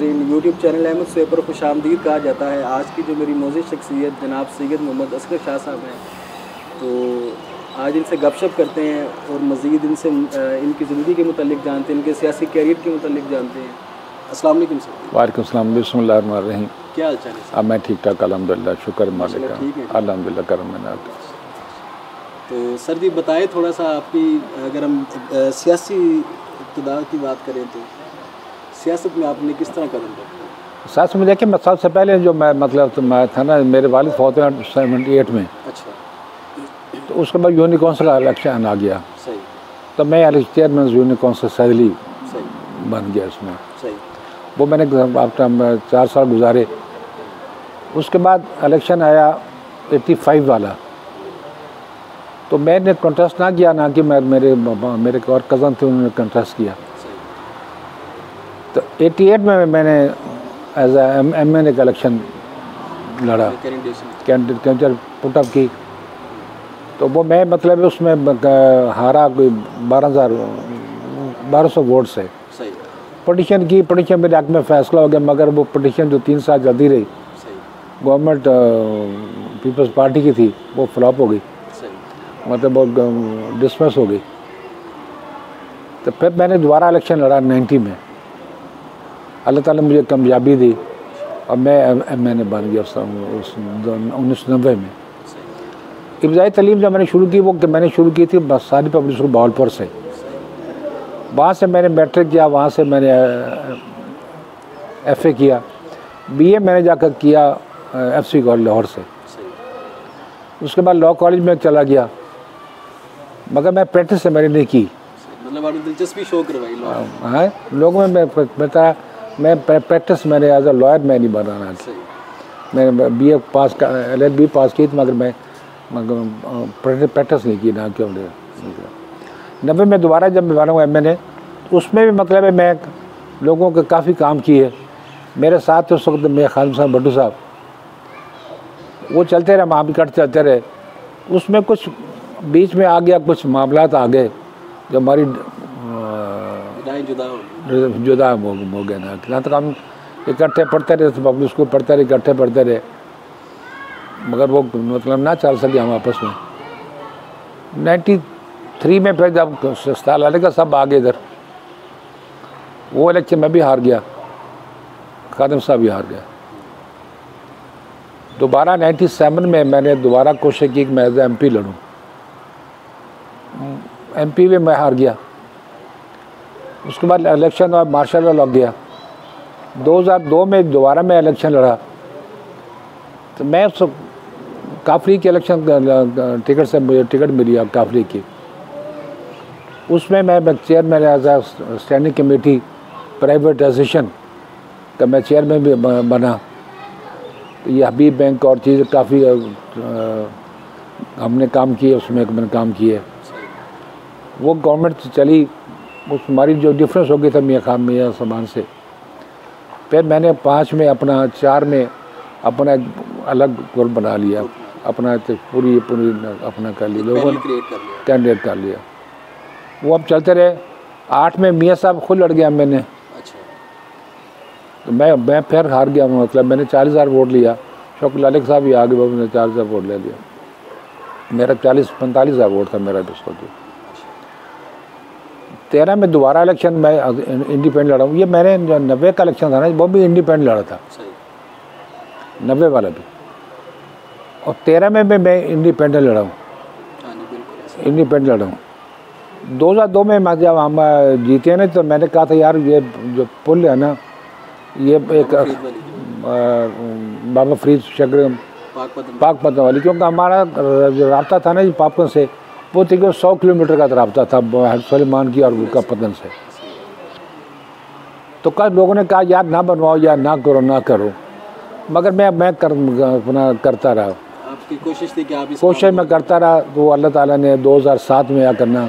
नाजरीन YouTube channel Ahmad से पर खुश आमदीद कहा जाता है। आज की जो मेरी मोजिद शख्सियत जनाब सैद मोहम्मद असगर शाह साहब हैं। तो आज इनसे गपशप करते हैं और मज़ीद इनसे इनकी ज़िंदगी के मतलब जानते हैं इनके सियासी कैरियर के मतलब जानते हैं। अस्सलाम वालेकुम सर। वालेकुम सलाम बिस्मिल्लाहिर्रहमानिर्रहीम क्या हाल चाल है अब मैं ठीक ठाक अलहमदिल्ला शुक्र मालिक अलहमदिल्ला करम तो सर जी बताएँ थोड़ा सा आपकी अगर हम सियासी इब्तदा की बात करें तो। सियासत में आपने किस तरह कदम रखा? साथ में देखिए मैं सबसे पहले जो मैं मतलब तो मैं था ना मेरे वालिद फौत हैं सेवेंटी एट में। अच्छा। तो उसके बाद यूनिक काउंसिल का इलेक्शन आ गया। सही। तो मैं चेयरमैन यूनिक काउंसिल सैदली सही। बन गया उसमें। सही। वो मैंने आफ्टर चार साल गुजारे। उसके बाद इलेक्शन आया 85 वाला। तो मैंने कंटेस्ट ना किया ना कि मैं मेरे मेरे और कज़न थे उन्होंने कंटेस्ट किया। तो 88 में मैंने as M M N A का इलेक्शन लड़ा। कैंडिडेट पुटअप की। तो वो मैं मतलब उसमें हारा कोई बारह हज़ार बारह सौ वोट से पटिशन की पटिशन मेरे हक में फैसला हो गया मगर वो पटिशन जो तीन साल चलती रही गवर्नमेंट पीपल्स पार्टी की थी वो फ्लॉप हो गई। मतलब वो डिसमिस हो गई। तो फिर मैंने दोबारा इलेक्शन लड़ा 90 में। अल्लाह ताला मुझे कामयाबी दी और मैं एम एन बन गया उस उन्नीस सौ नब्बे में। इब्तदाई तलीम जब मैंने शुरू की वो मैंने शुरू की थी सारी पब्लिक स्कूल बावलपुर से। वहाँ से मैंने मैट्रिक किया वहाँ से मैंने एफ़ ए किया। बी ए मैंने जाकर किया एफ़ सी कॉलेज लाहौर से। उसके बाद लॉ कॉलेज में चला गया। मगर मैं प्रैक्टिस से मैंने नहीं की। मतलब दिलचस्पी शो करवाई हाँ लोगों में मैं बता मैं प्रैक्टिस मैंने एज अ लॉयर मैं नहीं बनाना मैंने B A pass L L B pass की थी मगर मैं मगर प्रैक्टिस नहीं की ना क्यों। नब्बे में दोबारा जब मैं बना हूँ एम एन ए उसमें भी मतलब है मैं लोगों के काफ़ी काम किए। मेरे साथ उस वक्त मेरे खालिद साहब भट्टू साहब वो चलते रहे भी कट चलते रहे। उसमें कुछ बीच में आ गया कुछ मामला आ गए जो हमारी जुदा। जुदा हो गए ना यहाँ तक हम इकट्ठे पढ़ते रहे तो पब्लिक स्कूल पढ़ते रहे, इकट्ठे पढ़ते रहे। मगर वो मतलब ना चल सके हम आपस में। नाइन्टी थ्री में फिर जब साल वाले का सब आ गए इधर। वो इलेक्शन में भी हार गया। खादम साहब भी हार गया। दोबारा 97 में मैंने दोबारा कोशिश की कि मैं एज एम पी लड़ूँ। एम पी में मैं हार गया। उसके बाद इलेक्शन और मार्शल लॉ लग गया। 2002 में दोबारा मैं इलेक्शन लड़ा। तो मैं काफरी के इलेक्शन टिकट से मुझे टिकट मिली अब काफरी की। उसमें मैं chairman as a standing committee privatization का मैं चेयरमैन भी बना। तो ये हबीब बैंक और चीज़ काफ़ी हमने काम किए, उसमें मैंने काम किए वो गवर्नमेंट चली। उस हमारी जो डिफरेंस हो गई था मियाँ खान मियाँ सामान से। फिर मैंने पाँच में अपना चार में अपना एक अलग ग्रुप बना लिया। अपना तो पूरी पूरी अपना कर लिया। लोगों ने क्रिएट कर लिया। कैंडिडेट कर लिया। वो अब चलते रहे। आठ में मियाँ साहब खुद लड़ गया मैंने। अच्छा। तो मैं मैं फिर हार गया मतलब मैंने चालीस हज़ार वोट लिया। शौक लालिक साहब भी आगे उन्होंने चालीस हज़ार वोट ले लिया। मेरा चालीस पैंतालीस हज़ार वोट था मेरा भी उसको तेरह में दोबारा इलेक्शन मैं इंडिपेंडेंट लड़ा हूँ। ये मैंने जो नब्बे का इलेक्शन था ना वो भी इंडिपेंडेंट लड़ा था। नब्बे वाला भी। और तेरह में भी मैं इंडिपेंडेंट लड़ा हूँ। हाँ इंडिपेंडेंट लड़ा हूँ। दो हज़ार दो में मैं जब हम जीते ना तो मैंने कहा था यार ये जो पुल है ना ये एक बाबा फरीद शकर पाक पतन पाक पतन वाली क्योंकि हमारा जो रबता था ना जी पापन से वो तकरीबन सौ किलोमीटर का रबता था सलेमान की और उसका पतन से। तो कई लोगों ने कहा यार ना बनवाओ यार ना करो ना करो। मगर मैं मैं कर अपना करता रहा। आपकी कोशिश थी कि आप इस कोशिश मैं करता रहा तो अल्लाह ताला ने 2007 में आ करना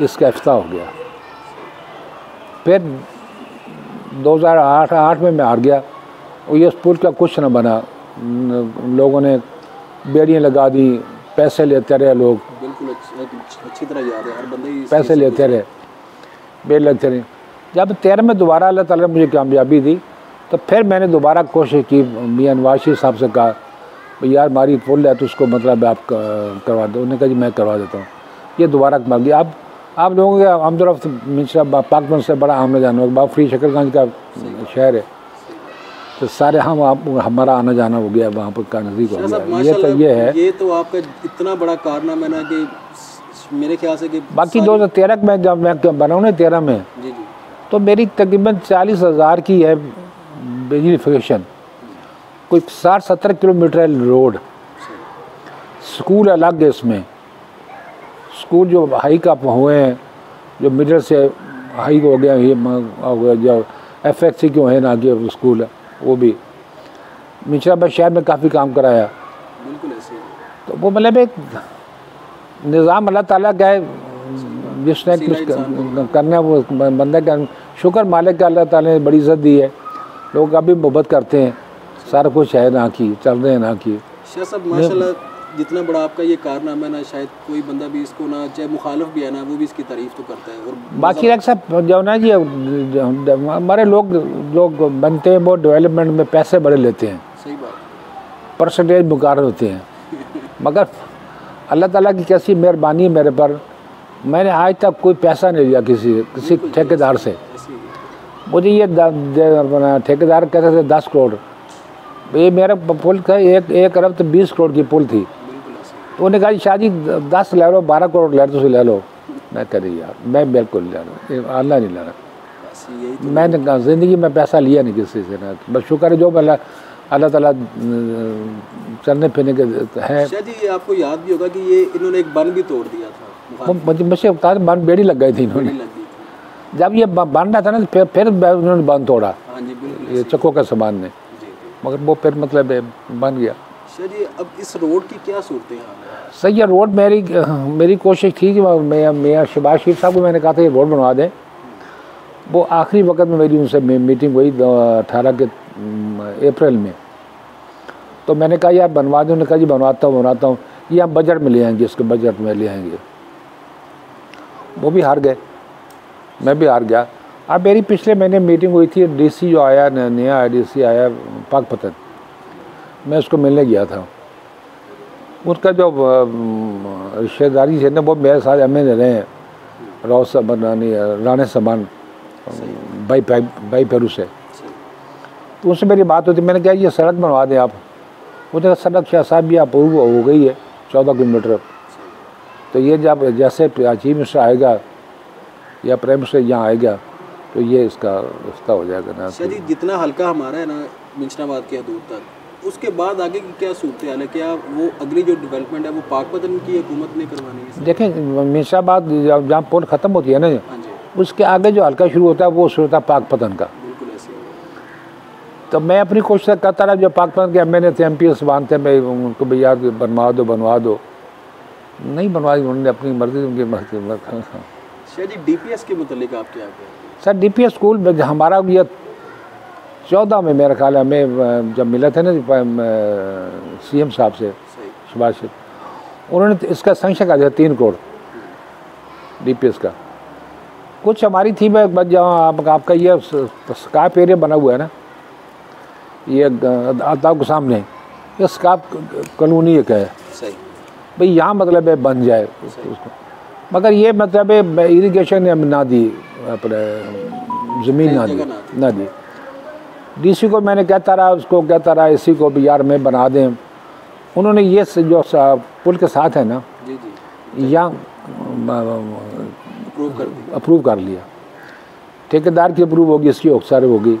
इसका अफ्ताह हो गया। फिर 2008 आठ में मैं हार गया और ये पुल का कुछ ना बना। लोगों ने बेड़ियाँ लगा दी पैसे लेते रहे लोग। अच्छी तरह याद है हर बंदे पैसे लेते रहे बेड़ लगते रहे। जब तेरह में दोबारा अल्लाह ताला ने मुझे कामयाबी दी तो फिर मैंने दोबारा कोशिश की मियाँ नवाज़ साहब से कहा भाई यार हमारी पुल है तो उसको मतलब आप करवा दो। उन्होंने कहा जी मैं करवा देता हूँ। ये दोबारा कमा गया अब आप लोगों के आमदरफ मिश्रा पाकपन से बड़ा आमना जाना होगा फ्री शकरगंज का शहर है। तो सारे हम आप हमारा आना जाना हो गया वहाँ पर का नज़दीक हो गया। ये तो ये है। ये तो आपका इतना बड़ा कारनामा है ना कि मेरे ख्याल से कि बाकी दो हज़ार तेरह में जब मैं बनाऊँ ना तेरह में जी जी। तो मेरी तकरीबन चालीस हज़ार की है बिजलीफिकेशन कोई साठ सत्तर किलोमीटर है रोड। स्कूल अलग है इसमें। स्कूल जो हाई का हुए हैं जो मिडिल से हाई हो गया ये हो गया जो एफ़ एक्स क्यों है ना कि स्कूल है। वो भी। मिश्रा भाई शहर में काफ़ी काम कराया। बिल्कुल ऐसे तो वो मतलब एक निज़ाम अल्लाह ताला का है जिसने कुछ करना है। वो बंदा का शुक्र मालिक का अल्लाह ताला ने बड़ी इज़्ज़त दी है। लोग अभी मोहब्बत करते हैं। सारा कुछ है ना की चल रहे हैं ना की। शाह साहब माशाल्लाह जितना बड़ा आपका ये कारनामा है ना शायद कोई बंदा भी इसको ना चाहे मुखालफ भी है ना वो भी इसकी तारीफ़ तो करता है। और बाकी रख सब जो ना जी हमारे लोग लोग बनते हैं वो डेवलपमेंट में पैसे बड़े लेते हैं। सही बात। परसेंटेज मुकार होते हैं। मगर अल्लाह ताला की कैसी मेहरबानी है मेरे पर। मैंने आज तक कोई पैसा नहीं लिया किसी किसी ठेकेदार से। मुझे ये ठेकेदार कहते थे दस करोड़। ये मेरा पुल का एक एक अरब तो बीस करोड़ की पुल थी। तो उन्होंने कहा शाह जी दस ले लो बारह करोड़ ले लो तुम ले लो। मैं करी यार मैं बिल्कुल ले रहा नहीं ले रहा बस यही तो मैंने कहा ज़िंदगी में पैसा लिया नहीं किसी से ना। बस शुक्र है जो अल्लाह अल्लाह ताला चलने फिरने के है। ये आपको याद भी होगा कि ये इन्होंने एक बन भी तोड़ दिया था मुझे बता बंद बेड़ी लग गई थी इन्होंने। जब ये बन रहा था ना फिर फिर उन्होंने बंद तोड़ा। हाँ ये चक्कों का सामान ने। मगर वो फिर मतलब बन गया। जी अब इस रोड की क्या सूरत हाल है? सही है, रोड मेरी मेरी कोशिश थी कि मैं मेयर शबाज शरीफ साहब को मैंने कहा था, ये रोड बनवा दें। वो आखिरी वक्त में मेरी उनसे मीटिंग हुई अठारह के अप्रैल में। तो मैंने कहा, यार, बनवा दें। उन्होंने कहा, जी, बनवाता हूँ बनवाता हूँ। ये हम बजट में ले आएँगे, इसके बजट में ले आएँगे। वो भी हार गए। मैं भी हार गया। अब मेरी पिछले महीने मीटिंग हुई थी, डीसी जो आया नया डीसी आया पाकपतन मैं उसको मिलने गया था। उसका जो रिश्तेदारी थे ना वो मेरे साथ एम एन रहे हैं। राव साहब रानी राणे समान भाई भाई पेरू से। तो उससे मेरी बात होती मैंने कहा ये सड़क बनवा दें आप। कहा सड़क शाह साहब भी अप्रूव हो गई है चौदह किलोमीटर। तो ये जब जैसे चीफ मिनिस्टर आएगा या प्राइम मिनिस्टर यहाँ आएगा तो ये इसका इसका हो जाएगा ना। जितना हल्का हमारा है ना मिंशनाबाद के हदूद तक उसके बाद आगे की क्या सूरत है? क्या वो अगली जो डेवलपमेंट है वो पाकपतन की हुकूमत ने करवानी है? देखें मिर्शाबाद जहाँ पुल ख़त्म होती है ना हाँ जी। उसके आगे जो हल्का शुरू होता है वो शुरू होता है का। ऐसे ही। है। तो मैं अपनी कोशिश करता रहा जो पाकिस्तान के एम एन ए थे एम पी एस थे मैं उनको भी यार बनवा दो बनवा दो। नहीं बनवाई उन्होंने अपनी मर्ज़ी उनकी मर्ज़ी। शाह जी डीपीएस के मुतालिक आप क्या sir D P S school हमारा ये चौदह में मेरा ख्याल है हमें जब मिला था ना सी एम साहब से सुभाष से उन्होंने इसका संख्या का दिया तीन करोड़ डी पी एस का। कुछ हमारी थी मैं जहाँ आप, आपका ये स्काप एरिया बना हुआ है ना ये अल्ताफ के सामने ये स्काप कॉलोनी एक है। भाई यहाँ मतलब है बन जाए उसको। मगर ये मतलब है इरिगेशन ना दी अपने ज़मीन ना दी। ना दी। डीसी को मैंने कहता रहा उसको कहता रहा इसी को भी यार मैं बना दें। उन्होंने ये जो पुल के साथ है ना यहाँ अप्रूव कर लिया। ठेकेदार की अप्रूव होगी इसकी औसार होगी।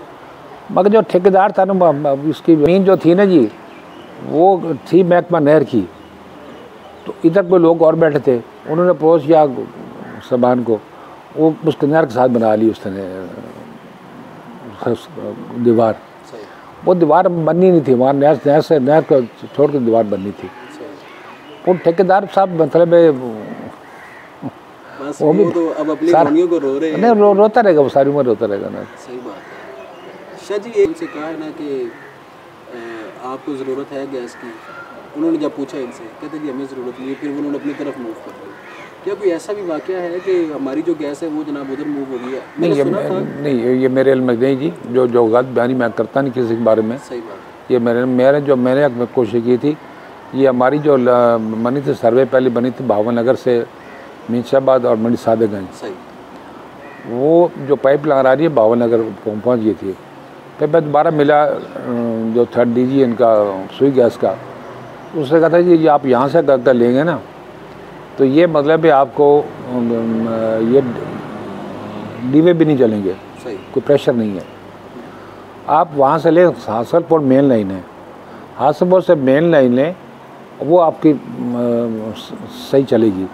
मगर जो ठेकेदार था ना इसकी ज़मीन जो थी ना जी वो थी महकमा नहर की। तो इधर कोई लोग और बैठे थे उन्होंने अप्रोच किया सामान को। वो उसके नहर के साथ बना ली उसने दीवार। वो दीवार बननी नहीं थी वहाँ नहर नहर से नहर को छोड़ के दीवार बननी थी। वो ठेकेदार साहब मतलब वो भी- तो अब अपनी सारा- को रो रहे हैं। नहीं रो, रोता रहेगा वो सारी उम्र रोता रहेगा ना। सही बात है। शाह जी एक से कहा है ना कि आपको ज़रूरत है गैस की। उन्होंने जब पूछा इनसे कहते जी हमें ज़रूरत नहीं है फिर उन्होंने अपनी तरफ़ मूव कर ली क्या कोई ऐसा भी वाकया है कि हमारी जो गैस है वो जनाब उधर मूव हो गई है? नहीं ये नहीं ये- मेरे इल्म नहीं जी। जो जो गलत बयानी मैं करता नहीं किसी के बारे में। सही बात ये मेरे मेरे जो मैंने एक कोशिश की थी ये हमारी जो बनी थी सर्वे पहले बनी थी भावन नगर से मीशाबाद और मंडी सादेगंज। वो जो पाइप आ रही है भावन नगर पहुं- पहुँच गई थी। फिर मैं दोबारा मिला जो थर्ड डी जी इनका सुई गैस का। उसने कहा था जी ये आप यहाँ से कर लेंगे ना तो ये मतलब है आपको ये डीवे भी नहीं चलेंगे। सही। कोई प्रेशर नहीं है। आप वहाँ से ले हासलपुर मेन लाइन है। हासलपुर से मेन लाइन लें वो आपकी सही चलेगी।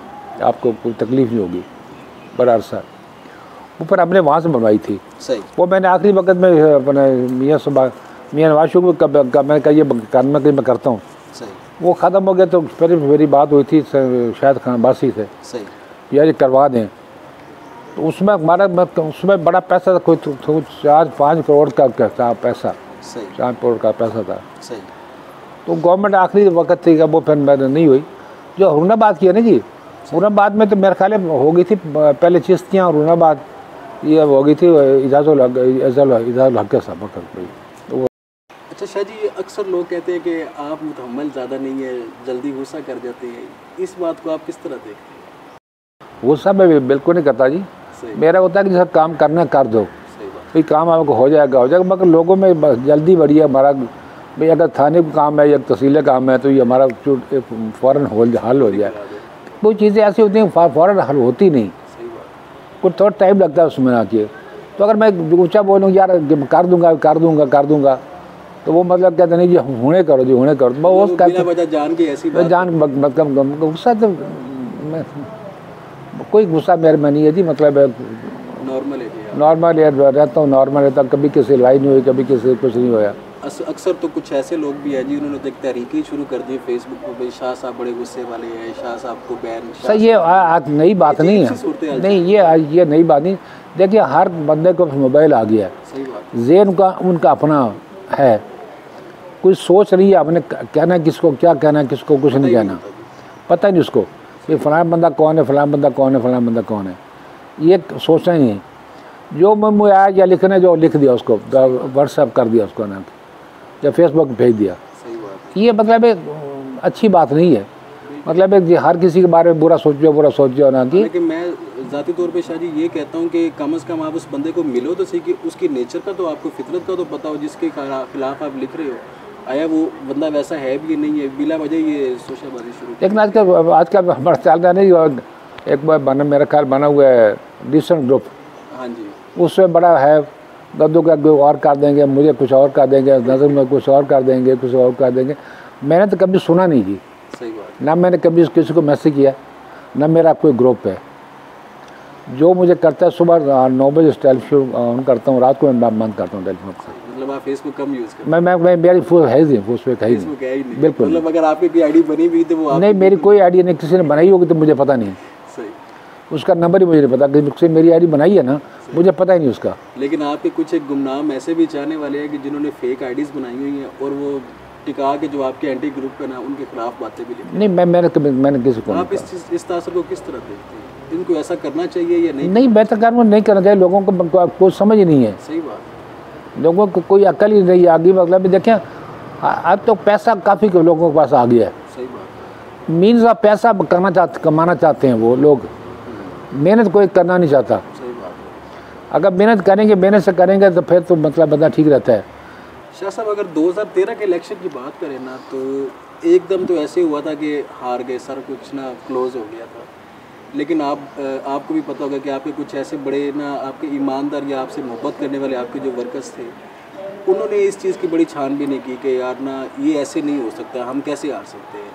आपको कोई तकलीफ़ नहीं होगी बड़ा अरसा। वो पर हमने वहाँ से बनवाई थी। सही। वो मैंने आखिरी वक्त में अपने मियाँ सुबह मियाँ नवाज़ शरीफ को कहा ये काम में कहीं मैं करता हूँ। सही। वो ख़त्म हो गया तो फिर मेरी बात हुई थी शायद खान बासी से। सही। यार ये करवा दें। तो उसमें हमारा मैं- उसमें बड़ा पैसा था कोई तो- तो चार पाँच करोड़ का था पैसा। सही। चार करोड़ का पैसा था। सही। तो गवर्नमेंट आखिरी वक्त थी कि वो फिर मैंने नहीं हुई। जो हुरनाबाद की है ना जी हुरनाबाद में तो मेरे ख्याल हो गई थी पहले चिश्तियाँ और हुरनाबाद ये हो गई थी इजाजुल इजाजुल हक के। तो वो अच्छा शाह जी अक्सर लोग कहते हैं कि आप मुतहमल ज़्यादा नहीं है जल्दी गुस्सा कर जाते हैं। इस बात को आप किस तरह देखते हैं? सब मैं बिल्कुल नहीं करता जी। मेरा होता है कि जैसा काम करना कर दो। भाई काम आपको हो जाएगा हो जाएगा मगर लोगों में बस जल्दी बढ़ी है हमारा भाई अगर थाने का काम है या तहसील काम है तो ये हमारा फ़ौर हो हल हो जाए। कोई चीज़ें ऐसी होती हैं फ़ौर हल होती नहीं। कुछ थोड़ा टाइम लगता है उसमें आके। तो अगर मैं ऊँचा बोलूँ यार कर दूँगा कर दूँगा कर दूँगा। तो वो मतलब कहते नहीं जी हुणे करो जी हुणे करो। मैं वो कहते जान के ऐसी बात। जान मतलब गुस्सा तो कोई गुस्सा मेरे में नहीं है जी मतलब नॉर्मल है नॉर्मल रहता हूँ नॉर्मल रहता हूँ कभी किसी लड़ाई नहीं हुई कभी किसी कुछ नहीं अस- अक्सर तो कुछ ऐसे लोग भी हैं जी उन्होंने तो एक तहरीक ही शुरू कर दी फेसबुक पर भाई शाह साहब बड़े गुस्से वाले हैं शाह साहब को बैन सर ये आज नई बात नहीं है। नहीं ये ये नई बात नहीं। देखिए हर बंदे को मोबाइल आ गया है। जेन का उनका अपना है। कोई सोच रही है आपने कहना किसको क्या कहना किसको कुछ नहीं कहना। पता नहीं उसको कि फलाना बंदा कौन है फलाना बंदा कौन है फलाना बंदा कौन है। ये सोचना ही नहीं जो मन में आया या लिखने जो लिख दिया उसको व्हाट्सएप कर दिया उसको ना या फेसबुक भेज दिया। सही बात ये मतलब एक अच्छी बात नहीं है। मतलब एक हर किसी के बारे में बुरा सोच सोचो बुरा सोच सोचो ना कि लेकिन मैं ज़ाती तौर पे शाह जी ये कहता हूँ कि कम से कम आप उस बंदे को मिलो तो सही कि उसकी नेचर का तो आपको फितरत का तो पता हो जिसके खिलाफ आप लिख रहे हो। आया वो बंदा वैसा है भी नहीं है? बिला वजह ये सोशाबाजी शुरू लेकिन आज का आज का हमारा चल रहा नहीं और एक बार बना मेरा ख्याल बना हुआ है डिसेंट ग्रुप हाँ जी। उसमें बड़ा है गद्दू का कोई और कर देंगे मुझे कुछ और कर देंगे नज़र में कुछ और कर देंगे कुछ और कर देंगे। मैंने तो कभी सुना नहीं जी। सही बात ना मैंने कभी किसी को मैसेज किया ना मेरा कोई ग्रुप है। जो मुझे करता है सुबह नौ बजे टेलीफोन ऑन करता हूँ रात को मैं बंद करता हूँ टेलीफोन से। मतलब आप फेसबुक कम यूज़ करते मैं मैं, मैं मेरी फुल है नहीं फेसबुक है ही नहीं। फेसबुक है ही नहीं। बिल्कुल। मतलब अगर आपकी कोई आईडी बनी हुई तो वो आप नहीं मेरी कोई आइडिया नहीं किसी ने बनाई होगी तो मुझे पता नहीं सही। उसका नंबर ही मुझे नहीं पता। कि किसी मेरी आईडी बनाई है ना मुझे पता ही नहीं उसका। लेकिन आपके कुछ एक गुमनाम ऐसे भी चाहने वाले हैं कि जिन्होंने फेक आईडीज बनाई हुई हैं और वो टिका के जो आपके एंटी ग्रुप है ना उनके खिलाफ बातें भी लिखते नहीं मैं मैंने मैंने किसी को आप इस चीज़- इस तासर को किस तरह देखते हैं? इनको ऐसा करना चाहिए या नहीं नहीं बेहतर कर्म नहीं करना चाहिए। लोगों को को- समझ ही नहीं है। सही बात। लोगों को कोई अकल ही नहीं आगे मतलब देखें अब तो पैसा काफ़ी लोगों के पास आ गया है। मीन्स आप पैसा करना चाहते कमाना चाहते हैं वो लोग। मेहनत कोई करना नहीं चाहता। अगर मेहनत करेंगे मेहनत से करेंगे तो फिर तो मतलब बंदा ठीक रहता है। शाह साहब अगर 2013 के इलेक्शन की बात करें ना तो एकदम तो ऐसे हुआ था कि हार गए सर कुछ ना क्लोज हो गया था। लेकिन आप आपको भी पता होगा कि आपके कुछ ऐसे बड़े ना आपके ईमानदार या आपसे मोहब्बत करने वाले आपके जो वर्कर्स थे उन्होंने इस चीज़ की बड़ी छानबीन नहीं की कि यार ना ये ऐसे नहीं हो सकता हम कैसे हार सकते हैं?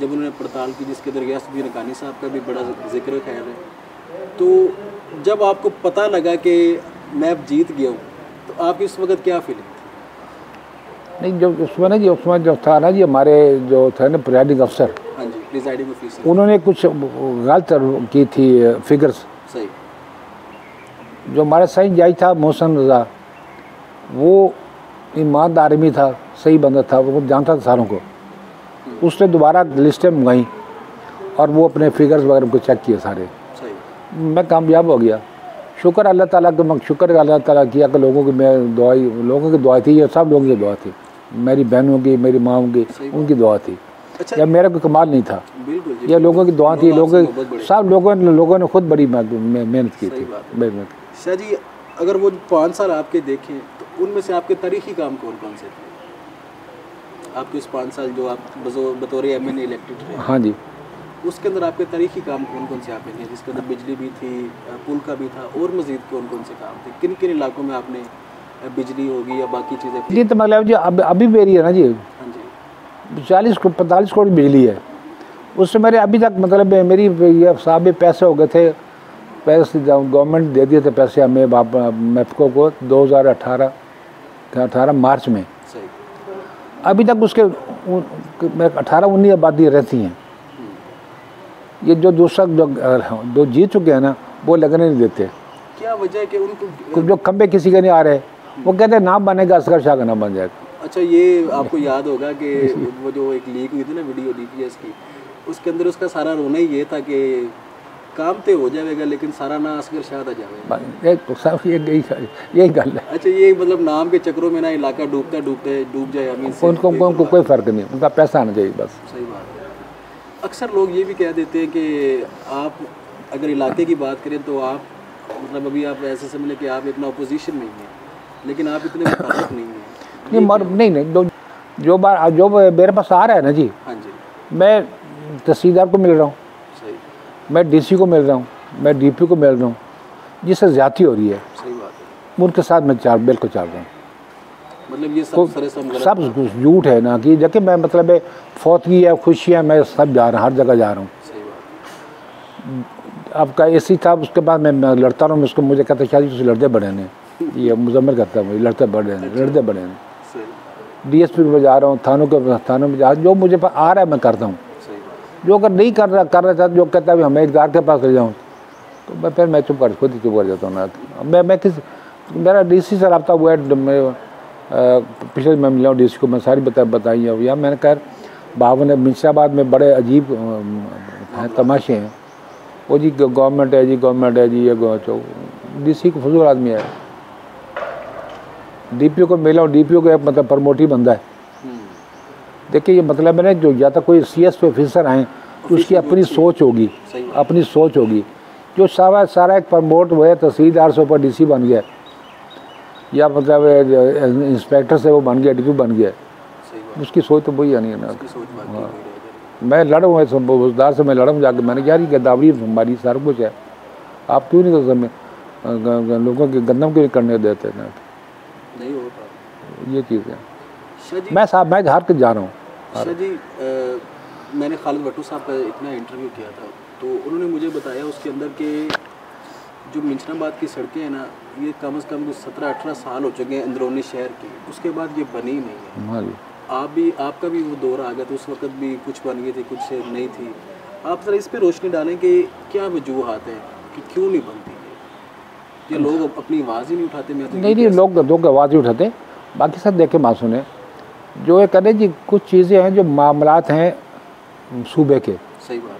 जब उन्होंने पड़ताल की जिसके अंदर गयासुद्दीन अकानी साहब का भी बड़ा ज़िक्र खैर। है तो जब आपको पता लगा कि मैं अब जीत गया हूँ तो आपकी उस वक्त क्या फीलिंग थी? नहीं जो उसमें ना जी उसमें जो था ना जी हमारे जो थे ना प्रिजाइडिंग अफसर हाँ जी। प्रिजाइडिंग ऑफिसर उन्होंने कुछ गलत की थी फिगर्स सही। जो हमारा सही जाई था मोहसन रजा वो ईमानदार आदमी था सही बंदा था वो जानता था सारों को। उसने दोबारा लिस्टें मंगाई और वो अपने फिगर्स वगैरह को चेक किए सारे। सही। मैं कामयाब हो गया। शुक्र अल्लाह ताला का शुक्र अल्लाह ताला किया कि लोगों की मैं दुआई लोगों की दुआ थी ये सब लोगों की दुआ थी। मेरी बहनों की मेरी माओ की उनकी दुआ थी। अच्छा। या मेरा कोई कमाल नहीं था। बिल्कुल ये लोगों की दुआ थी लोग लोगों। सब लोगों ने लोगों ने खुद बड़ी मेहनत की थी। मेहनत शाह जी अगर वो पाँच साल आपके देखें तो उनमें से आपके तारीखी काम कौन कौन से थे? आपके उस पाँच साल जो आप बतौर एम एन इलेक्टेड रहे हाँ जी। उसके अंदर आपके तारीखी काम कौन कौन से आपने किए जिसके अंदर बिजली भी थी पुल का भी था और मजीद कौन कौन से काम थे? किन किन इलाकों में आपने बिजली होगी या बाकी चीज़ें जी तो मतलब जी अब अभी मेरी है ना जी। हाँ जी। चालीस को पैंतालीस करोड़ बिजली है। उससे मेरे अभी तक मतलब मेरी ये साहब भी पैसे हो गए थे पैसे गवर्नमेंट दे दिए थे पैसे हमें बाप मेफको को 2018 अठारह मार्च में। अभी तक उसके अठारह उन्नीस आबादी रहती हैं। ये जो दूसरा जो जो जीत चुके हैं ना वो लगने नहीं देते। क्या वजह है कि उनको जो खंबे किसी के नहीं आ रहे। वो कहते हैं नाम बनेगा असगर शाह का नाम बन जाएगा। अच्छा ये आपको याद होगा कि वो जो एक लीक हुई थी ना वीडियो डीपीएस की उसके अंदर उसका सारा रोना ही ये था कि काम तो हो जाएगा लेकिन सारा ना असगर शाह आ जाएगा। ये यही यही गल है। अच्छा ये मतलब नाम के चक्रों में ना इलाका डूबता डूबते डूब जाए अमीन उनको उनको कोई फ़र्क नहीं उनका पैसा आना चाहिए बस। सही बात है। अक्सर लोग ये भी कह देते हैं कि आप अगर इलाके की बात करें तो आप मतलब अभी आप ऐसे समझ लें कि आप इतना अपोजिशन में ही हैं लेकिन आप इतने मुखालफ नहीं हैं। नहीं मर नहीं नहीं जो जो बार जो मेरे पास आ रहा है ना जी हाँ जी। मैं तहसीलदार को मिल रहा हूँ। मैं डीसी को मिल रहा हूँ। मैं डीपी को मिल रहा हूँ। जिससे ज़्यादती हो रही है। सही बात है। उनके साथ मैं चाल बिल्कुल चल रहा हूँ। मतलब ये सब सब झूठ है ना कि देखिए मैं मतलब फौतगी है खुशी है मैं सब जा रहा हूँ हर जगह जा रहा हूँ। आपका ए सी था उसके बाद मैं लड़ता रहा हूँ उसको मुझे कहता शायद तुझे लड़ते बड़े ने ये मुजम्मल कहता है मुझे लड़ते बड़े ने लड़ते बड़े ने सही डी एस पी पे जा रहा हूँ थानों के थानों में जा जो मुझे पास आ रहा है मैं करता हूँ। जो अगर नहीं कर रहा कर रहा था जो कहता है हमें इकदार के पास ले जाऊँ। तो मैं फिर मैं चुप कर खुद ही चुप कर जाता हूँ ना। मैं मैं किस मेरा डी सी से रब्ता हुआ है पिछले मैं मिला हूँ डी सी को मैं सारी बता बताई है। या मैंने कहा बावन मिर्शाबाद में बड़े अजीब हैं तमाशे हैं। वो जी गवर्नमेंट है जी गवर्नमेंट है जी ये डी सी को फजूल आदमी है। डी पी ओ को मिला हूँ डी पी ओ का मतलब प्रमोट ही बंदा है। हम्म। देखिए ये मतलब है ना जो या तो कोई सी एस पे ऑफिसर आए तो उसकी अपनी सोच होगी अपनी सोच होगी। जो सारा सारा एक प्रमोट हुआ है तहसीलदार से ऊपर डीसी बन गया। या मतलब इंस्पेक्टर से वो बन गया डी बन गया। उसकी सोच तो वही है नहीं है। ना जाएगी। मैं लड़ूँ मैं सब उसदार से मैं लड़ूँ जाके। मैंने यार ये गद्दावरी हमारी सारा कुछ है। आप क्यों नहीं कर सकते लोगों के गंदम क्यों करने देते ना हो? ये चीज़ है। मैं साहब मैं के जा रहा हूँ। जी मैंने खालिद भट्टू साहब का इतना इंटरव्यू किया था तो उन्होंने मुझे बताया उसके अंदर के जो मिंचनाबाद की सड़कें हैं ना ये कम से कम सत्रह अठारह साल हो चुके हैं अंदरूनी शहर की उसके बाद ये बनी नहीं है। हाँ जी। आप भी आपका भी वो दौर आ गया था उस वक्त भी कुछ बन गई थी कुछ नहीं थी। आप ज़रा इस पर रोशनी डालें कि क्या वजूहत हैं कि क्यों नहीं बनती ये ये लोग अपनी आवाज़ ही नहीं उठाते मैं तो नहीं नहीं लोग लोग आवाज़ ही उठाते। बाकी सब देखे माँ सुने। जो ये करें जी कुछ चीज़ें हैं जो मामलात हैं सूबे के। सही बात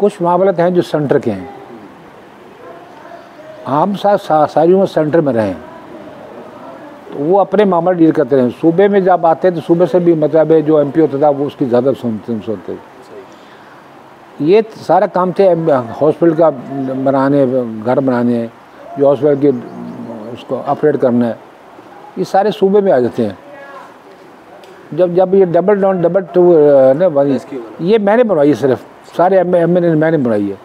कुछ मामलात हैं जो सेंटर के हैं। हम सा, सा, सारी उम्र सेंटर में रहें। तो वो अपने मामला डील करते हैं सूबे में जब आते हैं तो सूबे से भी मतलब है जो एम पी होता था वो उसकी ज़्यादा सुनते सुनते। ये सारा काम थे हॉस्पिटल का बनाने घर बनाने जो हॉस्पिटल की उसको अपग्रेड करना। है ये सारे सूबे में आ जाते हैं। जब जब ये डबल डाउन डबल टू ना बनी ये मैंने बनवाई है सिर्फ़। सारे एम एम एन मैंने बनवाई है।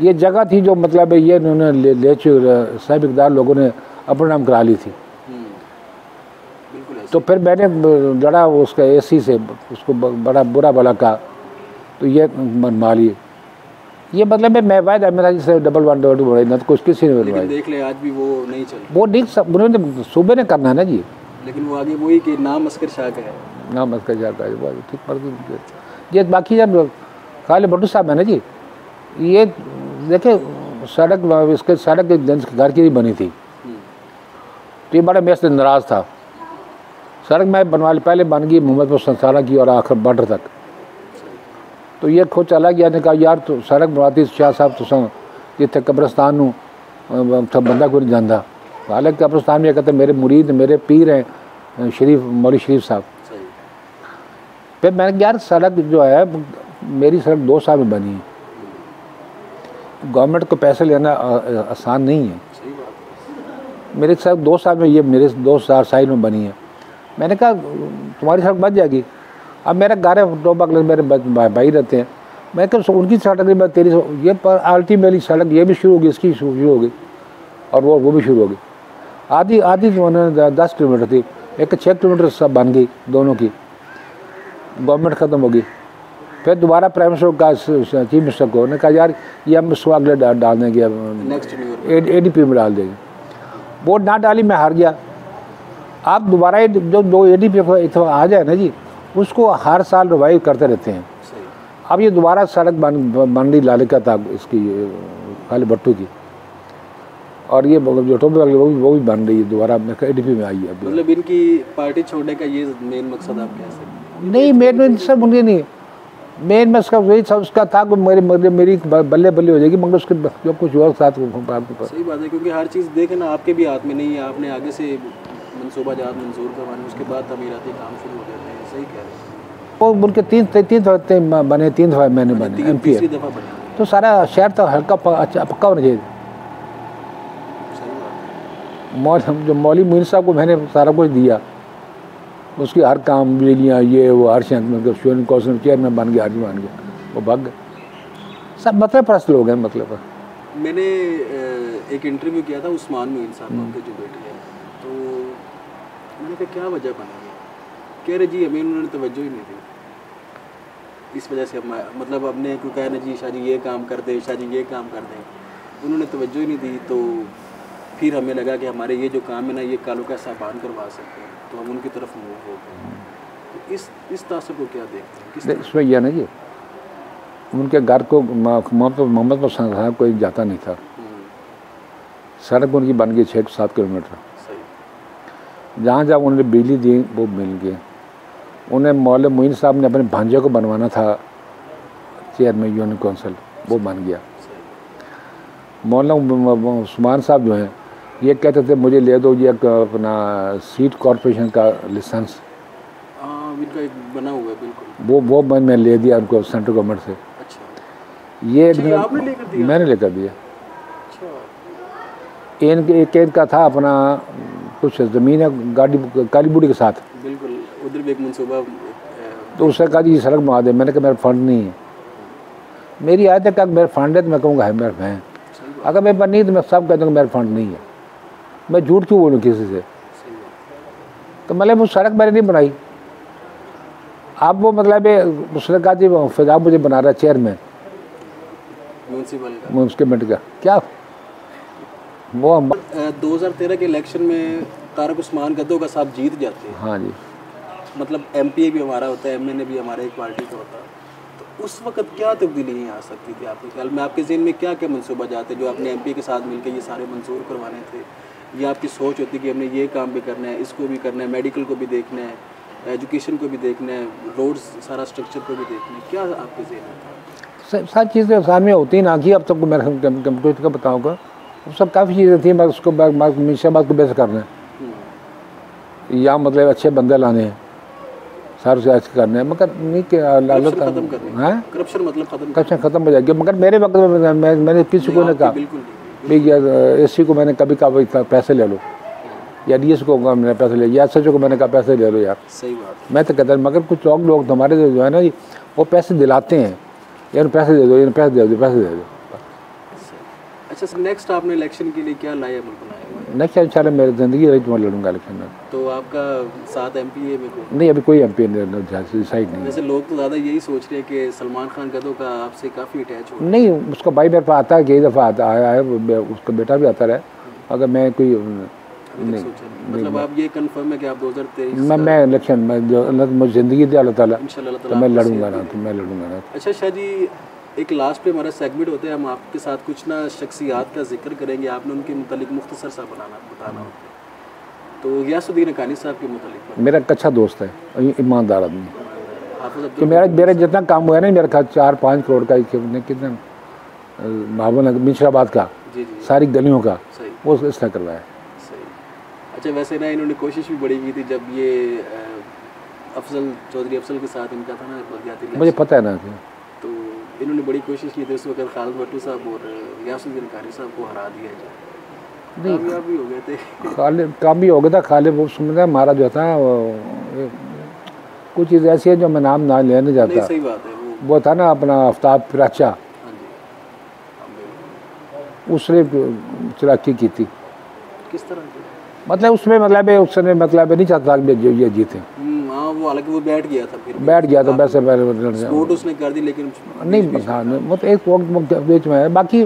ये जगह थी जो मतलब ये इन्होंने ले, ले साहब इकदार लोगों ने अपने नाम करा ली थी। हम्म, तो फिर मैंने लड़ा उसका एसी से उसको बड़ा बुरा भला कहा। तो ये मनवा लिए ये मतलब है मैं वायद मेरा जिसे डबल वन डबल टू तो कुछ किसी ने देख ले आज भी वो नहीं चल वो नहीं सब उन्होंने सूबे ने करना है ना जी। लेकिन वो आगे वही कि नाम असकर शाह का है। नाम उसका जाता है वो ठीक पर ये बाकी जब खाली भट्टू साहब है ना जी ये देखिए सड़क इसके सड़क घर की भी बनी थी। हम्म, तो ये बड़ा मेरे से नाराज़ था। सड़क मैं बनवा पहले बन गई मोहम्मदपुर संसारा की और आखिर बॉर्डर तक। तो ये खुद चला गया ने कहा यार तो सड़क बनवाती शाह साहब तुसा जिथे कब्रस्तान उत्थे बंदा कोई नहीं जाता हालाँकि कब्रस्तान में कहते मेरे मुरीद मेरे पीर हैं शरीफ मौली शरीफ साहब। फिर मैंने कहा, यार सड़क जो है मेरी सड़क दो साल में बनी है। गवर्नमेंट को पैसे लेना आसान नहीं है। मेरे सड़क दो साल में ये मेरे दो चार साइड में बनी है। मैंने कहा तुम्हारी सड़क बन जाएगी? अब मेरा घर है दो बगल मेरे भाई रहते हैं। मैं कहा उनकी सड़क नहीं मैं तेरी ये पर अल्टीमेटली सड़क ये भी शुरू होगी इसकी शुरू होगी और वो वो भी शुरू होगी आधी आधी जो उन्होंने दस किलोमीटर थी। एक छः किलोमीटर सब बन गई दोनों की। गवर्नमेंट ख़त्म होगी फिर दोबारा प्राइम मिनिस्टर का चीफ मिनिस्टर को उन्होंने कहा यार ये हम इसको अगले डाल देंगे नेक्स्ट ए डी पी में डाल देंगे। वोट ना डाली मैं हार गया। आप दोबारा जो दो ए डी पी आ जाए ना जी उसको हर साल रिवाइव करते रहते हैं। अब ये दोबारा सड़क बन बन रही लालिका था इसकी खाली भट्टू की। और ये जो टोबे वाली वो भी वो भी बन रही है दोबारा। ए डी पी में आई है मतलब इनकी पार्टी छोड़ने का ये मेन मकसद आप कह सकते नहीं मेन में सब मुझे नहीं। मेन में उसका वही था उसका था कि मेरे मेरे मेरी बल्ले बल्ले हो जाएगी मगर उसके जो कुछ और साथ हैं सही बात है क्योंकि हर चीज़ देखे ना आपके भी हाथ में नहीं है। आपने आगे से मनसूबा जात मंजूर करवाने उसके बाद तमीराती काम शुरू हो जाते हैं। सही कह वो उनके तीन तीन दफे बने तीन दफ़ा मैंने बने एम पी तो सारा शहर तो हल्का अच्छा पक्का होना चाहिए। मौल जो मौली मोइन साहब को मैंने सारा कुछ दिया। उसकी हर काम बिजलियाँ ये वो हर शहर मतलब शोन कौशल चेयरमैन बन गया आदमी बन गया। वो भाग गए। सब मतलब परस्त लोग हैं मतलब। मैंने एक इंटरव्यू किया था उस्मान मोइन साहब आपके जो बेटे हैं। तो मैंने कहा क्या वजह बना? कह रहे जी हमें उन्होंने तवज्जो ही नहीं दी। इस वजह से हम मतलब हमने को कहा ना जी शाह जी ये काम कर दे शाह जी ये काम कर दें। उन्होंने तवज्जो ही नहीं दी तो फिर हमें लगा कि हमारे ये जो काम है ना ये कालों का साबान करवा सकते हैं। तो हम उनकी तरफ़ मूव हो गए। तो इस इस तासर को क्या देखते हैं? इसमें यह ना जी उनके घर को मोहम्मद पसंद साहब कोई जाता नहीं था। हम्म, सड़क उनकी बन गई छः सात किलोमीटर। सही। जहाँ जहाँ उन्होंने बिजली दी वो मिल गए। उन्हें मौल मोइन साहब ने अपने भांजे को बनवाना था। चेयरमैन यूनियन काउंसिल वो बन गया। मौलाना उस्मान साहब जो हैं ये कहते थे मुझे ले दो ये अपना सीट कॉरपोरेशन का लाइसेंस हाँ एक बना हुआ है बिल्कुल। वो वो मैं मैं ले दिया उनको सेंट्रल गवर्नमेंट से। अच्छा। ये अच्छा, ये आपने लेकर दिया? मैंने लेकर दिया। अच्छा। इनके एक इनका था अपना कुछ ज़मीन है गाड़ी काली बूढ़ी के साथ। बिल्कुल उधर भी एक मनसूबा तो उसने कहा जी ये सड़क बनवा दे। मैंने कहा मेरा फंड नहीं है। मेरी आयत है कि मेरा फंड है तो मैं कहूँगा है मेरा है। बात अगर मेरे पास नहीं तो मैं सब कह दूँगा मेरा फंड नहीं है। मैं झूठ क्यों बोलूँ किसी से? तो मतलब वो सड़क मैंने नहीं बनाई। अब वो मतलब उसने कहा जी फिजा मुझे बना रहा चेयरमैन म्यूनसिपल का। क्या? वो हम दो हज़ार तेरह के इलेक्शन में तारक उस्मान गद्दो का साहब जीत जाते हैं। हाँ जी। मतलब एमपीए भी हमारा होता है एम भी हमारा एक पार्टी का होता है तो उस वक्त क्या तब्दीली आ सकती थी आपके ख्याल में आपके जहन में क्या क्या मनसूबा जाते जो आपने एम के साथ मिलकर ये सारे मंजूर करवाने थे या आपकी सोच होती कि हमने ये काम भी करना है इसको भी करना है मेडिकल को भी देखना है एजुकेशन को भी देखना है रोड्स सारा स्ट्रक्चर को भी देखना है क्या आपके जहन में था सारी चीज़ें सामने होती ना कि अब तक मैं कंप्यूटर का बताऊँगा सब काफ़ी चीज़ें थी मैं उसको मिशाबाद को बेस करना है हम्म, या मतलब अच्छे बंदे लाने हैं सारे से अच्छे करने हैं। मगर नहीं कि अल्लाह करप्शन है। मतलब करप्शन ख़त्म हो जाएगी। मगर मेरे वक्त में मैंने किसी को नहीं, ने कहा। भाई ए सी को मैंने कभी कहा पैसे ले लो। या डी एस को मैंने पैसे ले या एस को मैंने कहा पैसे ले लो यार। सही बात मैं तो कहता हूँ, मगर कुछ और लोग तो हमारे जो है ना जी वो पैसे दिलाते हैं। यार पैसे दे दो यार पैसे दे दो पैसे दे दो। अच्छा सर नेक्स्ट आपने इलेक्शन के लिए क्या लाया अमल बनाया है? नेक्स्ट इंशाल्लाह मेरी ज़िंदगी रही तो लड़ूँगा इलेक्शन में। तो आपका साथ एम पी ए में को नहीं अभी कोई एम पी डिसाइड नहीं। वैसे लोग तो ज़्यादा यही सोच रहे हैं कि सलमान खान का आपसे काफ़ी अटैच हो नहीं उसका भाई मेरे पास आता है कई दफ़ा आता आया है उसका बेटा भी आता रहा अगर मैं कोई नहीं मतलब आप ये कंफर्म है कि आप 2023 मैं मैं इलेक्शन में जो अल्लाह मुझे ज़िंदगी दे अल्लाह ताला। तो ताला मैं लड़ूँगा ना तो मैं लड़ूँगा ना। अच्छा शाह जी एक लास्ट पे हमारा सेगमेंट होता है हम आपके साथ कुछ ना शख्सियात का ज़िक्र करेंगे। आपने उनके मुतालिक मुख्तसर सा बनाना बताना होता है। तो गयासुद्दीन अकानी साहब के मुतालिक मेरा एक अच्छा दोस्त है ईमानदार आदमी। कि मेरा मेरा जितना काम हुआ है ना मेरा ख्याल चार पाँच करोड़ का कितने महाबन मिश्राबाद का सारी गलियों का वो इसने करवाया अच्छा वैसे ना इन्होंने कोशिश भी बड़ी की थी जब ये अफजल चौधरी अफजल के साथ इनका था ना मुझे पता है ना तो इन्होंने बड़ी कोशिश की थी उस वक्त खालिद भट्टू साहब और यासुद्दीन कारी साहब को हरा दिया जाए। कामयाब भी हो गए थे। खाली काम भी हो गया था खाली वो सुनता हमारा जो था वो कुछ चीज़ ऐसी है जो मैं नाम ना लेने नहीं जाता सही बात है वो। वो था ना अपना आफ्ताब प्राचा। हाँ। उसने चलाकी की थी। किस तरह मतलब उसमें मतलब उसने मतलब नहीं चाहता कि ये जीते। हम्म, वो हालाँकि वो बैठ गया था फिर बैठ गया तो वैसे पहले वोट उसने कर दी लेकिन नहीं हाँ वो तो एक वक्त बीच में है। बाकी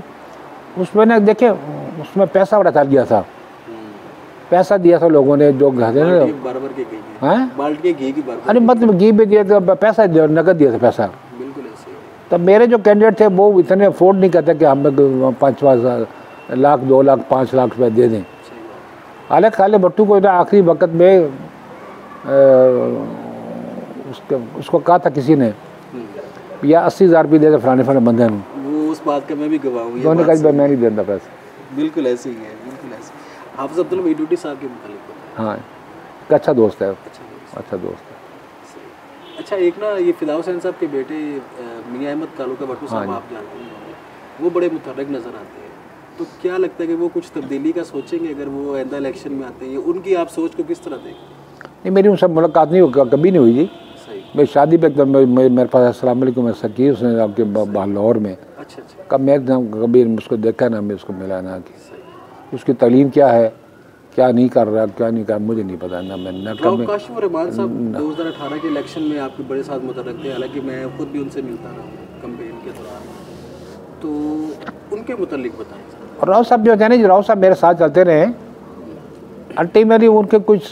उसमें ना देखे उसमें पैसा बड़ा चल गया था। पैसा दिया था लोगों ने जो घर के घी की हैं? के अरे मतलब घी भी दिया था पैसा दिया, नकद दिया था पैसा। बिल्कुल तब मेरे जो कैंडिडेट थे वो इतने अफोर्ड नहीं करते कि हमें पाँच पाँच लाख दो लाख पाँच लाख रुपए दे दें। हालाँकि खाले भट्टू को आखिरी वक्त में उसके उसको कहा था किसी ने या अस्सी हज़ार रुपये दे दे फलाने फलाने बंदे वो उस बात का मैं भी गवाह हूँ उन्होंने कहा "भाई, मैं नहीं देता पैसे। बिल्कुल ऐसे ही है बिल्कुल ऐसे हाफिज अब्दुल मीडूटी साहब के मुतालिक हाँ। एक अच्छा दोस्त है। अच्छा दोस्त, अच्छा है। अच्छा एक ना ये फिदा हुसैन साहब के बेटे मियाँ अहमद कालू का भट्टू साहब आप जानते हैं वो बड़े मुतहरक नज़र आते हैं। तो क्या लगता है कि वो कुछ तब्दीली का सोचेंगे अगर वो आइंदा इलेक्शन में आते हैं? उनकी आप सोच को किस तरह देखें? नहीं मेरी उनसे मुलाकात नहीं कभी नहीं हुई जी। मैं शादी पे एकदम मैं- मेरे पास अस्सलाम वालेकुम मैं सकी उसने आपके लाहौर में। अच्छा अच्छा। कब मैं एकदम कभी उसको देखा ना मैं उसको मिला ना कि उसकी तलीम क्या है क्या नहीं कर रहा क्या नहीं कर रहा मुझे नहीं पता ना मैं न कभी काशिफ रहमान साहब 2018 के इलेक्शन में आपके बड़े साथ मुतरक थे हालाँकि मैं खुद भी उनसे मिलता रहा कंपेन के दौरान। तो उनके मुतलिक बताएँ। और राव साहब जो थे ना जी राव साहब मेरे साथ चलते रहे। अल्टीमेटली उनके कुछ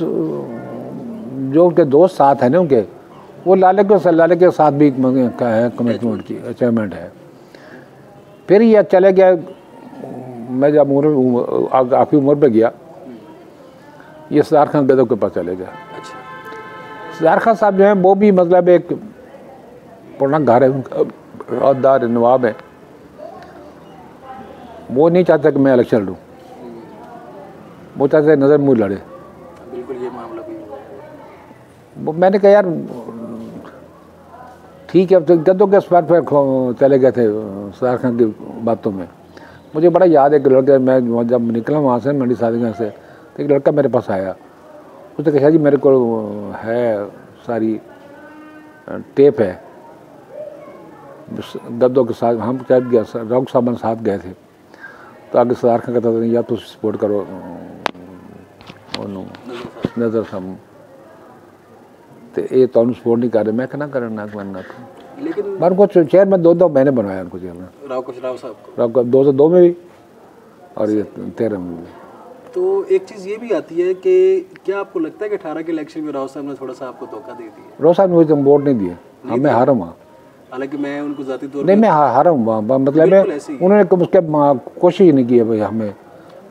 जो उनके दोस्त साथ हैं ना उनके वो लाले के लाले के साथ भी का है कमिटमेंट की अचीवमेंट है। फिर यह चले गया मैं जब उम्र आखिरी उम्र पे गया ये सदार खान गदब के पास चले गया। अच्छा। सदार खान साहब जो हैं वो भी मतलब एक पुराना घर है नवाब है। वो नहीं चाहता कि मैं इलेक्शन लड़ूँ। वो चाहते नज़र मुँह लड़े। बिल्कुल ये मामला भी वो मैंने कहा यार ठीक है अब तो इज़्ज़त के स्पैर पर चले गए थे, सार खान की बातों में। मुझे बड़ा याद है कि लड़के, मैं जब निकला वहाँ से मंडी सादिगंज से तो एक लड़का मेरे पास आया। उसने कहा, जी, मेरे को, है सारी टेप है। गद्दों के साथ, हम शायद गया, रॉक साबन साथ गए थे। तो आगे सदार खान कहता था, या तो सपोर्ट करो नज़र साहब तो तो लेकिन शहर में दो दो मैंने उनको जेल में राव राव दो में भी और ये तेरह में भी। तो एक चीज़ ये भी आती है कि क्या आपको लगता है कि अठारह के इलेक्शन में राव साहब ने थोड़ा सा आपको धोखा दे दिया? राव साहब ने मुझे तो वोट नहीं दिए हाँ मैं हारा हालाँकि मैं उनको जाती नहीं मैं हारा हूँ वहाँ मतलब उन्होंने उसके कोशिश नहीं की है भाई हमें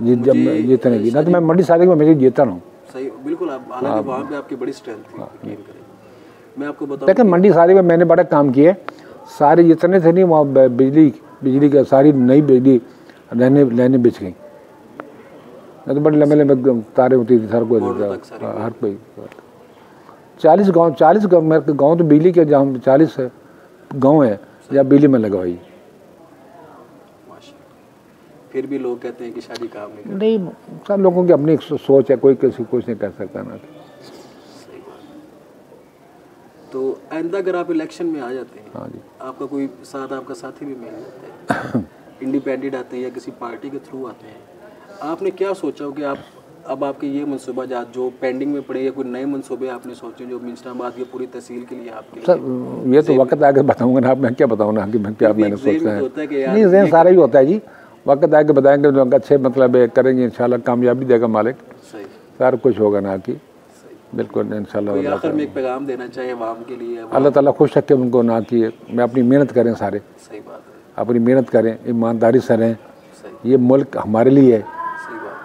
जीतने की। ना तो मैं मंडी सारी में मेरी जीता हूँ सही बिल्कुल आप हालाँकि हाँ। वहाँ पे आपकी बड़ी स्ट्रेंथ थी। हाँ। मैं आपको बताऊँ लेकिन मंडी सारी में मैंने बड़ा काम किए। सारे जितने थे नहीं वहाँ बिजली बिजली का सारी नई बिजली रहने लाइनें बिछ गई। तो बड़े लंबे लंबे तारे होती थी हर कोई बॉर्डर हर कोई। चालीस गाँव चालीस गाँव मेरे गाँव तो बिजली के जहाँ चालीस गाँव है जहाँ बिजली में लगवाई। फिर भी लोग कहते हैं कि शादी काम नहीं सब लोगों की अपनी सोच है कोई किसी कुछ नहीं कह सकता ना। तो आइंदा अगर आप इलेक्शन में आ जाते हैं हाँ जी। आपका कोई साथ आपका साथी भी मिल जाता है इंडिपेंडेंट आते हैं या किसी पार्टी के थ्रू आते हैं आपने क्या सोचा हो कि आप अब आपके ये मनसूबा जात जो पेंडिंग में पड़े या कोई नए मनसूबे आपने सोचे जो मिंशनाबाद की पूरी तहसील के लिए आपके लिए सर ये तो वक्त आके बताऊँगा ना आप मैं क्या बताऊँ ना कि मैं क्या मैंने सोचा तो है। कि यार नहीं जहन सारा ही होता है जी। वक्त आगे बताएँगे तो अच्छे मतलब करेंगे इन कामयाबी देगा मालिक। सही। सारा कुछ होगा ना कि बिल्कुल कोई आखिर में एक पैगाम देना चाहिए आवाम के लिए? अल्लाह ताला खुश रखे उनको ना कि मैं अपनी मेहनत करें सारे। सही बात है। अपनी मेहनत करें ईमानदारी से रहें। ये मुल्क हमारे लिए है। सही बात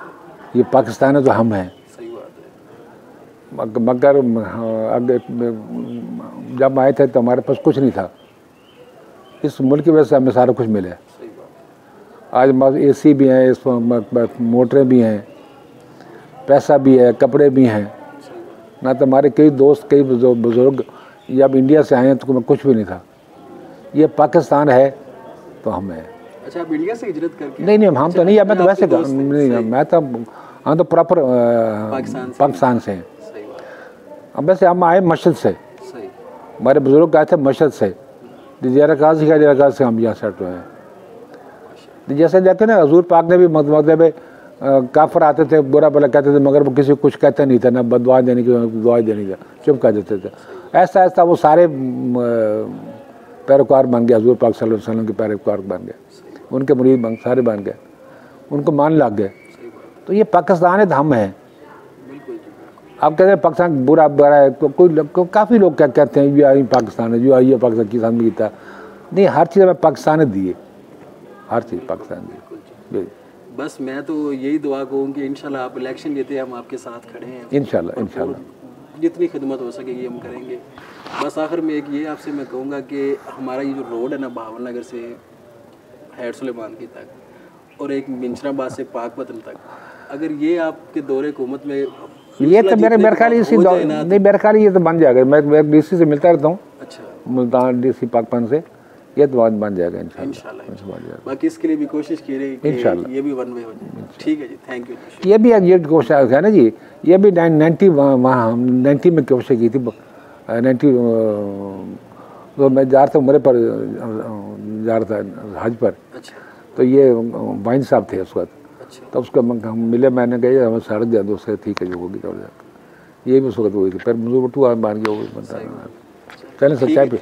है। ये पाकिस्तान है तो हम हैं। सही बात है। मग- मगर हाँ, जब आए थे तो हमारे पास कुछ नहीं था। इस मुल्क की वजह से हमें सारा कुछ मिला। आज हमारे ए सी भी हैं इस मोटरें भी हैं पैसा भी है कपड़े भी हैं। ना तो हमारे कई दोस्त कई बुज़ुर्ग बुज़ुर्ग अब इंडिया से आए हैं तो कुछ भी नहीं था। ये पाकिस्तान है तो हम हैं। अच्छा आप इंडिया से हिजरत करके नहीं नहीं हम अच्छा, तो नहीं मैं तो वैसे नहीं मैं तो हम तो प्रॉपर पाकिस्तान से। हैं। अब वैसे हम आए मस्जिद से। हमारे बुज़ुर्ग आए थे मस्जिद से। जरा काजी का जरा से हम यहाँ सेट हुए हैं। तो जैसे देखते ना हजूर पाक ने भी मत- मतलब काफर आते थे बुरा भला कहते थे मगर वो किसी को कुछ कहते नहीं थे ना बदवा देने की दुआ देने की चुप कर देते थे। ऐसा ऐसा वो सारे पैरोकार बन गए हजूर पाक वसल्लम के पैरोकार बन गए। उनके मुरीद बन सारे बन गए। उनको मान लग गए। तो ये पाकिस्तान है हम हैं। आप कहते हैं पाकिस्तान बुरा बुरा है। कोई को, काफ़ी लोग क्या कहते हैं यू आई पाकिस्तान है यू आई पाकिस्तान किसान में गीता नहीं हर चीज़ हमें पाकिस्तान ने दी हर चीज़ पाकिस्तान दी बिल्कुल जी जी बस मैं तो यही दुआ कहूँ कि इंशाल्लाह आप इलेक्शन लेते हम आपके साथ खड़े हैं। इंशाल्लाह इंशाल्लाह। जितनी खिदमत हो सकेगी हम करेंगे। बस आखिर में एक ये आपसे मैं कहूँगा कि हमारा ये जो रोड है ना भावन नगर से हैड सुलेमान की तक और एक मिंचराबाद से पाकपतन तक अगर ये आपके दौरे हुकूमत में ये तो मेरे मेरे ख्याल इसी हो ना नहीं मेरे ख्याल ये तो बन जाएगा। मैं मैं डीसी से मिलता रहता हूँ। अच्छा। मुल्तान डीसी पाकपन से। ये तो बन बन जाएगा। इंशाल्लाह बाकी इसके लिए भी कोशिश की रही इंशाल्लाह। ये भी वन वे हो जाए। ठीक है जी थैंक यू ये भी ये कोशिश है ना जी ये भी नाइन्टी वहाँ हम नाइन्टी में कोशिश की थी नाइन्टी तो मैं जा रहा था उम्र पर जा रहा था हज पर। अच्छा। तो ये वाइन साहब थे उस वक्त। अच्छा। तब उसको हम मिले मैंने कहा हमें सड़क दिया दोस्त ठीक है जो होगी तो ये भी उस वक्त हुई थी फिर मुझे बटू मान गया वो भी बनता चलें सच्चाई पे